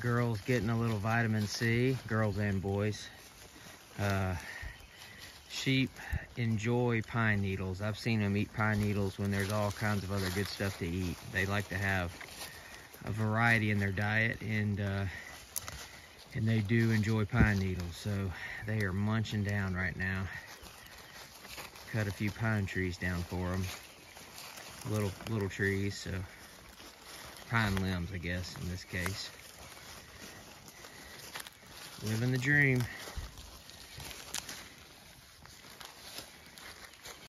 Girls getting a little vitamin C, girls and boys. Uh, sheep enjoy pine needles. I've seen them eat pine needles when there's all kinds of other good stuff to eat. They like to have a variety in their diet and uh, and they do enjoy pine needles. So they are munching down right now. Cut a few pine trees down for them. Little little trees, so pine limbs, I guess, in this case. Living the dream.